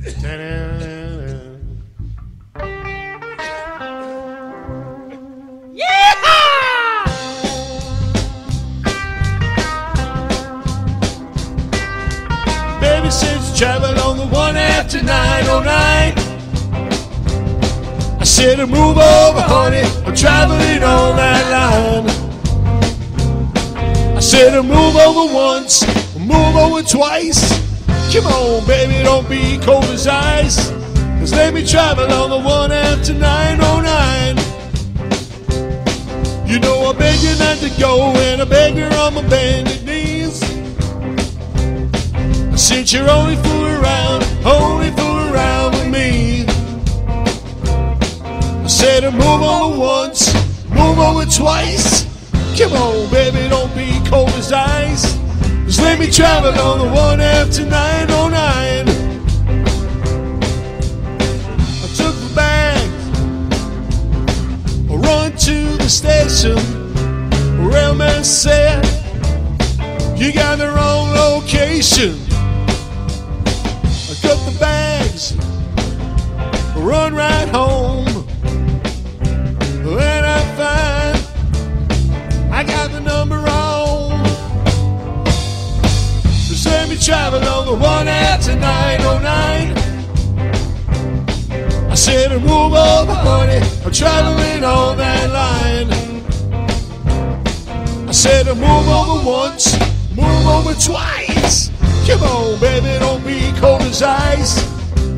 Baby says travel on the one after 909. I said, move over, honey. I'm traveling on that line. I said, move over once, move over twice. Come on, baby, don't be cold as ice. Cause let me travel on the one after 909. You know I beg you not to go, and I beg you on my bended knees. Since you're only fooling around, only fooling around with me. I said to move over once, move over twice. Come on, baby, don't be cold as ice. Let me travel on the one after 909. I took my bags, I run to the station. Railman said, You got the wrong location. I got the bags, I run right home. Travel on oh the one after 909. I said, move over, honey, I'm traveling on that line. I said, move over once, move over twice. Come on, baby, don't be cold as ice.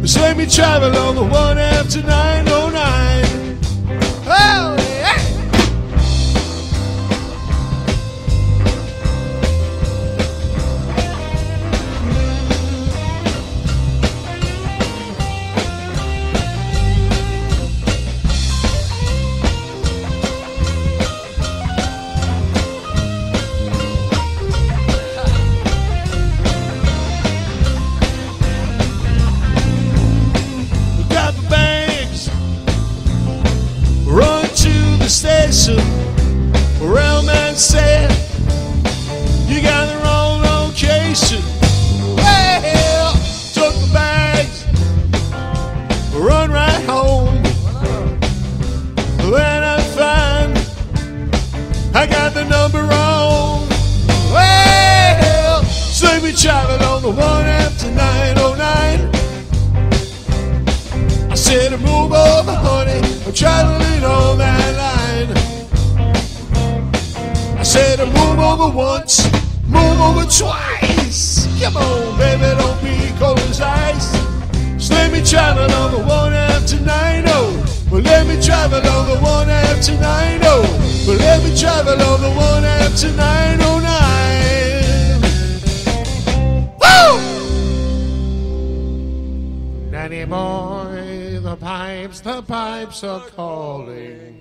Just let me travel on the one after 909. I got the number wrong. Well, so we travel on the one after 909. I said, move over, honey. I'm traveling on that line. I said, move over once, move over twice. Come on, baby, don't be cold as ice. Let me travel on the one after 90. Well, let me travel on the one after 90. Well, let me travel on the one after 909. Woo! Danny boy, the pipes, the pipes are calling.